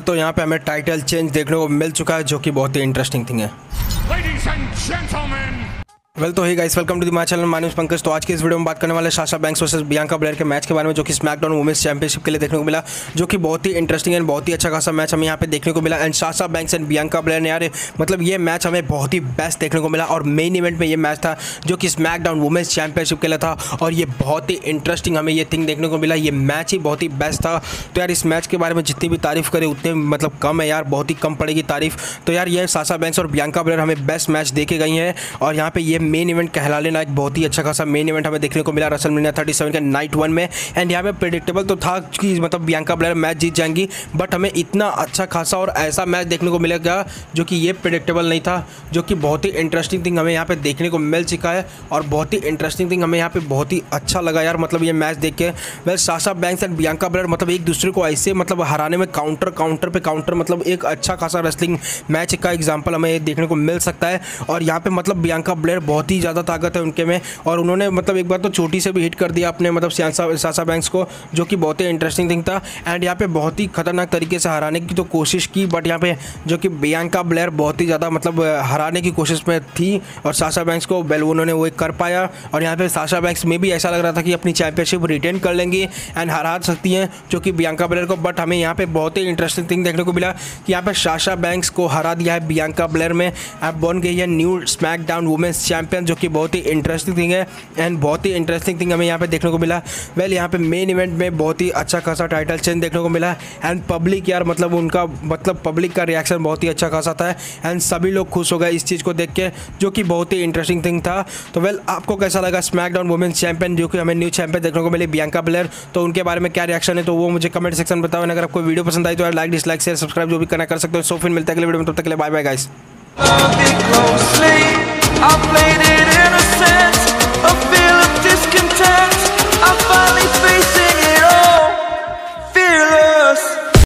तो यहाँ पे हमें टाइटल चेंज देखने को मिल चुका है, जो कि बहुत ही इंटरेस्टिंग थिंग है। वेल तो hi guys welcome to the my channel Manush Pankaj तो आज के इस वीडियो में बात करने वाले Sasha Banks versus Bianca Belair के मैच के बारे में, जो कि स्मैकडाउन वुमेन्स चैंपियनशिप के लिए देखने को मिला, जो कि बहुत ही इंटरेस्टिंग एंड बहुत ही अच्छा खासा मैच हमें यहाँ पे देखने को मिला। And Sasha Banks and Bianca Belair ने यार मतलब ये मैच हमें बहुत ही बेस्ट देखने को मिला। और मेन इवेंट में ये मैच था, जो कि स्मैकडाउन वुमेन्स चैंपियनशिप के लिए था। और ये बहुत ही इंटरेस्टिंग हमें ये थिंग देखने को मिला। ये मैच ही बहुत ही बेस्ट था। तो यार इस मैच के बारे में जितनी भी तारीफ़ करें, उतनी मतलब कम है यार, बहुत ही कम पड़ेगी तारीफ़। तो यार ये साशा बैंक्स और बियांका ब्लेयर हमें बेस्ट मैच देखे गई हैं। और यहाँ पे ये मेन इवेंट कहलाने लायक बहुत ही अच्छा खासा मेन इवेंट हमें देखने को मिला रसल मीडिया थर्टी सेवन के नाइट वन में। एंड यहाँ पे प्रिडिक्टेबल तो था कि मतलब बियांका ब्लेयर मैच जीत जाएँगी बट हमें इतना अच्छा खासा और ऐसा मैच देखने को मिलेगा जो कि ये प्रिडिक्टेबल नहीं था, जो कि बहुत ही इंटरेस्टिंग थिंग हमें यहाँ पे देखने को मिल चुका है और बहुत ही इंटरेस्टिंग थिंग हमें यहाँ पे बहुत ही अच्छा लगा यार मतलब ये मैच देख के। Well Sasha Banks and Bianca Belair मतलब एक दूसरे को ऐसे मतलब हराने में काउंटर काउंटर पे काउंटर मतलब एक अच्छा खासा रेसलिंग मैच का एग्ज़ाम्पल हमें देखने को मिल सकता है। और यहाँ पे मतलब बियांका ब्लेयर बहुत ही ज़्यादा ताकत है उनके में। और उन्होंने मतलब एक बार तो चोटी से भी हिट कर दिया अपने मतलब सासा बैंक्स को, जो कि बहुत ही इंटरेस्टिंग थिंग था। एंड यहाँ पे बहुत ही खतरनाक तरीके से हराने की तो कोशिश की बट यहाँ पे जो कि बियांका ब्लेयर बहुत ही ज़्यादा मतलब हराने की कोशिश में थी, और साशा बैंक्स को बेल उन्होंने वो कर पाया। और यहाँ पे साशा बैंक्स में भी ऐसा लग रहा था कि अपनी चैंपियनशिप रिटेन कर लेंगी एंड हरा सकती हैं, जो कि बियांका ब्लेयर को। बट हमें यहाँ पे बहुत ही इंटरेस्टिंग थिंग देखने को मिला कि यहाँ पे साशा बैंक्स को हरा दिया है बियांका ब्लेयर में। अब बन गई है new SmackDown women's champion जो कि बहुत ही इंटरेस्टिंग थिंग है एंड बहुत ही इंटरेस्टिंग थिंग हमें यहाँ पे देखने को मिला। वेल well, यहाँ पे मेन इवेंट में बहुत ही अच्छा खासा टाइटल चेंज देखने को मिला एंड पब्लिक यार मतलब उनका मतलब पब्लिक का रिएक्शन बहुत ही अच्छा खासा था एंड सभी लोग खुश हो गए इस चीज़ को देख के जो कि बहुत ही इंटरेस्टिंग थिंग था। तो वेल well, आपको कैसा लगा स्मैकडाउन वुमेंस चैंपियन जो कि हमें न्यू चैंपियन देखने को मिली बियांका ब्लेयर तो उनके बारे में क्या रिएक्शन है? तो वो मुझे कमेंट सेक्शन में बताओ अगर आपको वीडियो पसंद आई तो यार लाइक डिसलाइक शेयर सब्सक्राइब जो भी करना कर सकते हो। सो फिर मिलते अगले वीडियो में तब तक के लिए bye bye guys. I played it